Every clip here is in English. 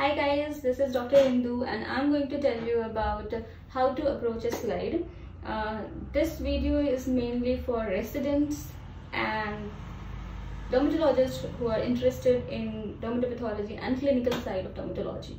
Hi guys, this is Dr. Indu and I'm going to tell you about how to approach a slide. Uh, this video is mainly for residents and dermatologists who are interested in dermatopathology and clinical side of dermatology.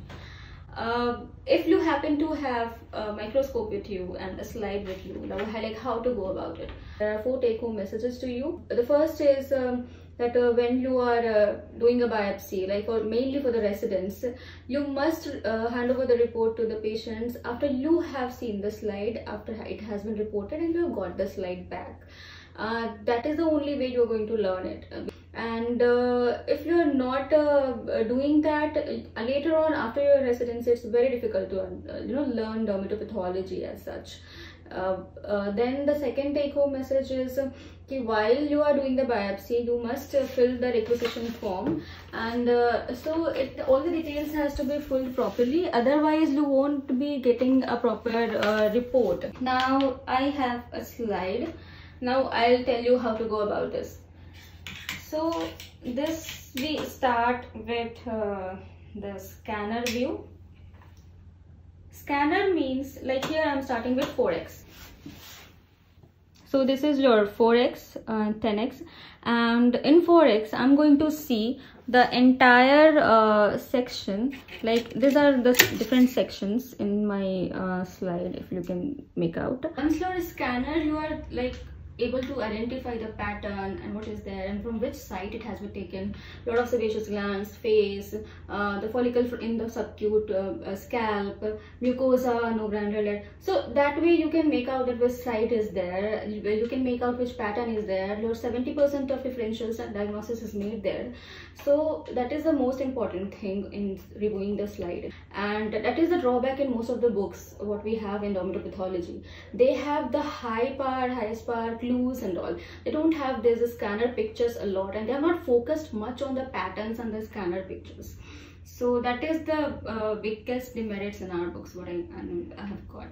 Uh, if you happen to have a microscope with you and a slide with you, like how to go about it. There are four take-home messages to you. The first is um, that uh, when you are uh, doing a biopsy, like for mainly for the residents, you must uh, hand over the report to the patients after you have seen the slide, after it has been reported and you have got the slide back. Uh, that is the only way you're going to learn it and uh, if you're not uh, doing that later on after your residency it's very difficult to you know learn dermatopathology as such Uh, uh, then the second take home message is uh, okay, while you are doing the biopsy you must fill the requisition form. And so it, all the details has to be filled properly. Otherwise you won't be getting a proper report. Now i have a slide. Now i'll tell you how to go about this. So this we start with uh, the scanner view scanner means like here i'm starting with 4x so this is your 4x uh, 10x and in 4x i'm going to see the entire uh, section. Like these are the different sections in my uh, slide if you can make out. Once you're a scanner you are like able to identify the pattern and what is there and from which site it has been taken. Lot of sebaceous glands face uh, the follicle in the subcute uh, uh, scalp mucosa no granular so that way you can make out that which site is there you can make out which pattern is there. Your 70 percent of differentials and diagnosis is made there. So that is the most important thing in reviewing the slide. And that is the drawback in most of the books what we have in dermatopathology. They have the high power highest power clues and all. They don't have this scanner pictures a lot and they are not focused much on the patterns and the scanner pictures. So that is the uh, biggest demerits in our books what I, I have got.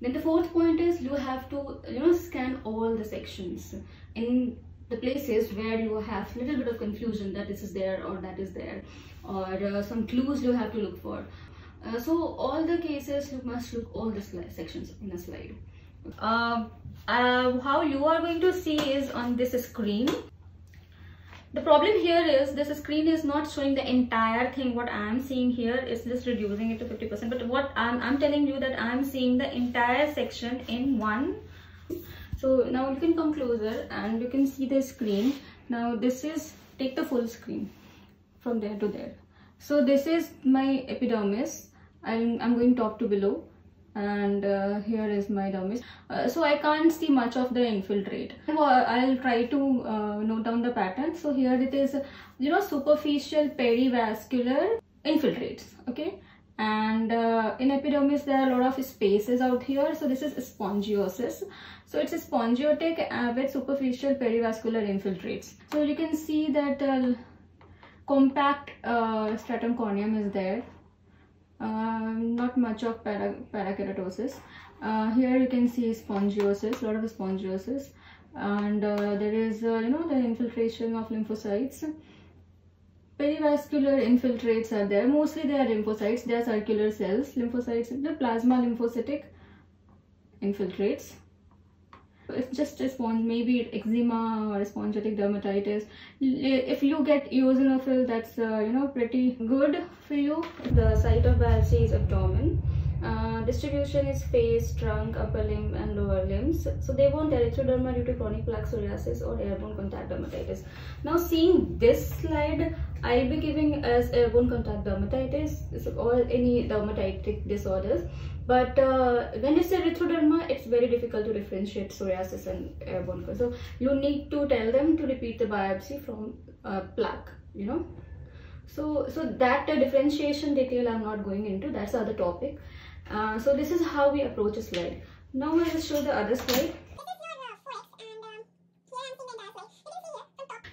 Then the fourth point is you have to you know scan all the sections. In the places where you have little bit of confusion that this is there or that is there or uh, some clues you have to look for. Uh, so all the cases you must look all the sections in a slide uh, how you are going to see is on this screen. The problem here is this screen is not showing the entire thing. What i'm seeing here is just reducing it to 50 percent. But what I'm, I'm telling you that i'm seeing the entire section in one. So now you can come closer and you can see the screen. Now this is take the full screen from there to there. So this is my epidermis. I'm, I'm going top to below and uh, here is my dermis uh, so i can't see much of the infiltrate. I'll try to uh, note down the pattern. So here it is you know superficial perivascular infiltrates okay? And uh, in epidermis there are a lot of spaces out here. So this is spongiosis so it's a spongiotic uh, with superficial perivascular infiltrates. So you can see that uh, compact stratum corneum is there. Um, much of para parakeratosis. Uh, here you can see spongiosis, a lot of spongiosis and uh, there is uh, you know the infiltration of lymphocytes. Perivascular infiltrates are there, mostly they are lymphocytes, they are circular cells, lymphocytes, the plasma lymphocytic infiltrates it's just a sponge maybe eczema or spongiotic dermatitis. If you get eosinophil that's uh, you know pretty good for you. The site of biopsy is abdomen uh, distribution is face, trunk, upper limb and lower limbs. So they want erythroderma due to chronic plaque psoriasis or airborne contact dermatitis. Now seeing this slide, I'll be giving as airborne contact dermatitis or any dermatitic disorders. But uh, when it's erythroderma, it's very difficult to differentiate psoriasis and airborne. So you need to tell them to repeat the biopsy from uh, plaque, you know. So, so that differentiation detail I'm not going into, that's the other topic. Uh, so this is how we approach a slide. Now I will show the other slide.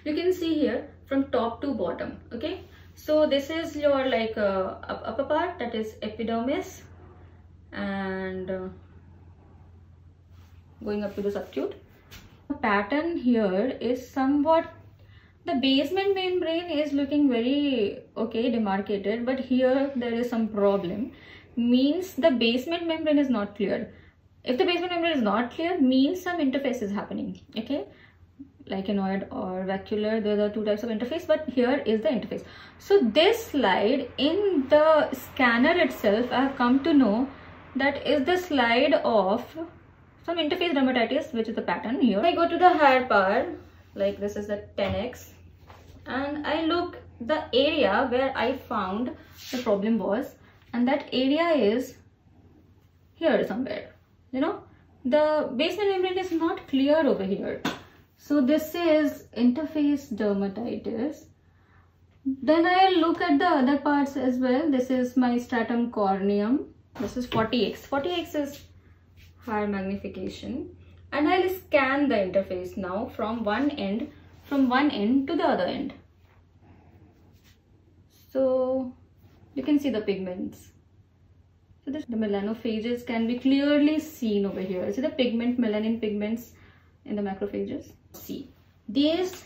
You can see here from top to bottom, okay? So this is your like uh, upper part that is epidermis and uh, going up to the subcute. The pattern here is somewhat the basement membrane is looking very okay demarcated but here there is some problem means the basement membrane is not clear if the basement membrane is not clear means some interface is happening okay? Lichenoid or vacuolar there are two types of interface but here is the interface. So this slide in the scanner itself i have come to know that is the slide of some interface dermatitis which is the pattern here. I go to the higher power like this is the 10x and i look the area where i found the problem was and that area is here somewhere you know the basement membrane is not clear over here so this is interface dermatitis. Then I'll look at the other parts as well. This is my stratum corneum. This is 40x. 40x is higher magnification. And I'll scan the interface now from one end, from one end to the other end. So you can see the pigments. So this, the melanophages can be clearly seen over here. See the pigment, melanin pigments in the macrophages. See, these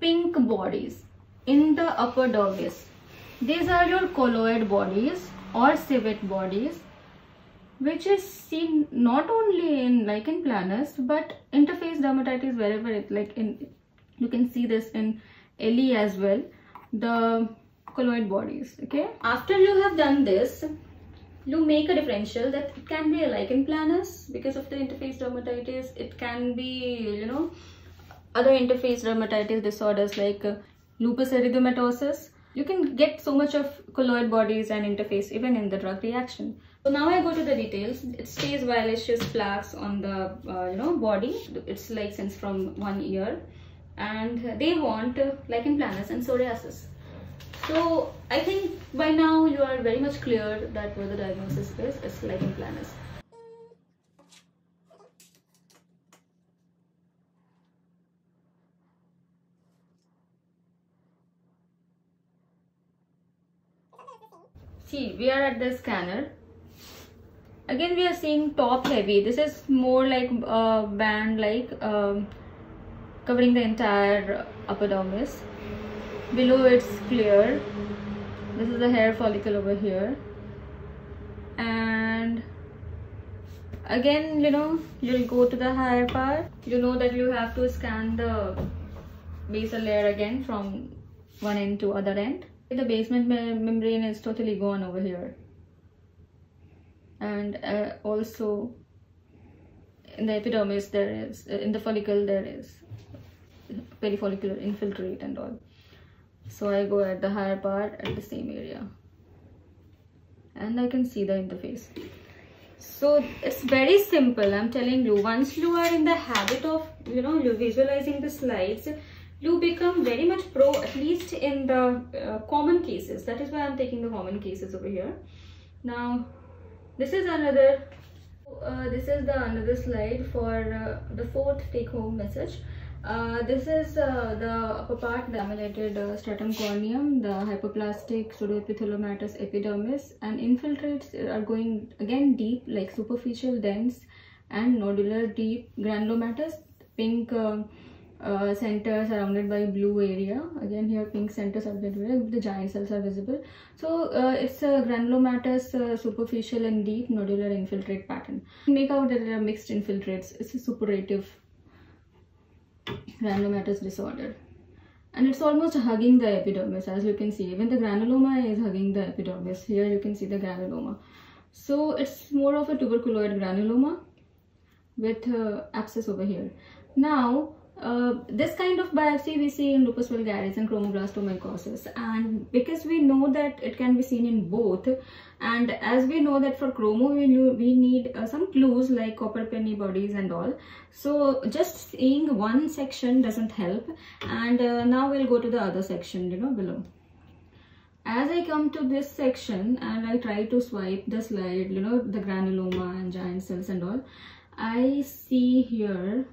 pink bodies in the upper dermis, these are your colloid bodies or Civatte bodies which is seen not only in lichen planus but interface dermatitis wherever it like in you can see this in LE as well the colloid bodies okay? After you have done this you make a differential that it can be a lichen planus because of the interface dermatitis. It can be you know other interface dermatitis disorders like uh, lupus erythematosus. You can get so much of colloid bodies and interface even in the drug reaction. So now i go to the details. It stays violaceous plaques on the uh, you know body. It's like since from one year. And they want uh, lichen planus and psoriasis so I think by now you are very much clear that where the diagnosis is, it's lichen planus. See, we are at the scanner. Again, we are seeing top heavy. This is more like a band like um, covering the entire upper dermis below it's clear. This is the hair follicle over here. And again you know you'll go to the higher part. You know that you have to scan the basal layer again from one end to other end. The basement me membrane is totally gone over here. And uh, also in the epidermis there is in the follicle there is perifollicular infiltrate and all so I go at the higher part at the same area. And I can see the interface. So it's very simple. I'm telling you once you are in the habit of you know you visualizing the slides you become very much pro at least in the uh, common cases. That is why I'm taking the common cases over here. Now this is another uh, this is the another slide for uh, the fourth take home message uh, this is uh, the upper part, the laminated uh, stratum corneum, the hyperplastic pseudoepitheliomatous epidermis and infiltrates are going again deep like superficial dense and nodular deep granulomatous pink uh, uh, center surrounded by blue area. Again here pink center surrounded by the giant cells are visible. So uh, it's a granulomatous uh, superficial and deep nodular infiltrate pattern. Make out that there are mixed infiltrates. It's a suppurative granulomatous disorder. And it's almost hugging the epidermis as you can see. Even the granuloma is hugging the epidermis. Here you can see the granuloma. So it's more of a tuberculoid granuloma with uh, abscess over here. Now uh, this kind of biopsy we see in lupus vulgaris and chromoblastomycosis and because we know that it can be seen in both and as we know that for chromo we, we need uh, some clues like copper penny bodies and all. So just seeing one section doesn't help. And uh, now we'll go to the other section you know below. As I come to this section and I try to swipe the slide, you know, the granuloma and giant cells and all, I see here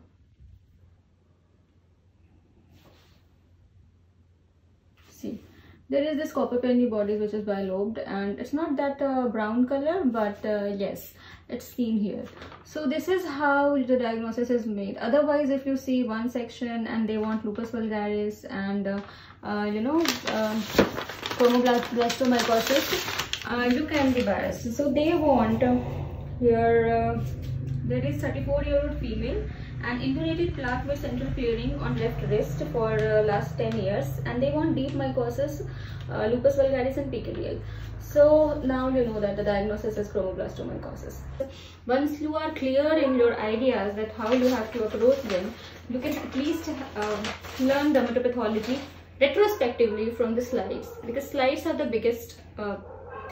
there is this copper penny body which is bilobed and it's not that uh, brown color but uh, yes it's seen here. So this is how the diagnosis is made. Otherwise if you see one section and they want lupus vulgaris and uh, uh, you know uh, chromoblastomycosis uh, you can be biased. So they want uh, here there is 34 year old female and intubated plaque with central clearing on left wrist for uh, last 10 years and they want deep mycosis uh, lupus vulgaris and PKDL so now you know that the diagnosis is chromoblastomycosis. Once you are clear in your ideas that how you have to approach them, you can at least um, learn dermatopathology retrospectively from the slides because slides are the biggest uh,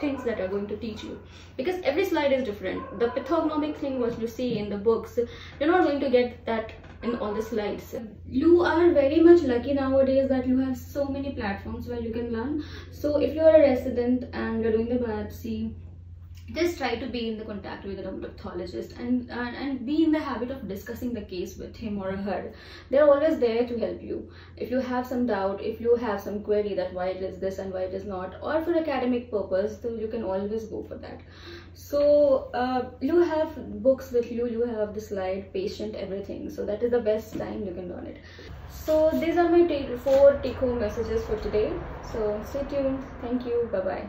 things that are going to teach you. Because every slide is different. The pathognomic thing what you see in the books you're not going to get that in all the slides. You are very much lucky nowadays that you have so many platforms where you can learn. So if you are a resident and you're doing the biopsy just try to be in the contact with a dermatologist and, and and be in the habit of discussing the case with him or her. They're always there to help you. If you have some doubt if you have some query that why it is this and why it is not or for academic purpose so you can always go for that. So uh, you have books with you you have the slide patient everything. So that is the best time you can learn it. So these are my take, four take home messages for today. So stay tuned. Thank you. Bye bye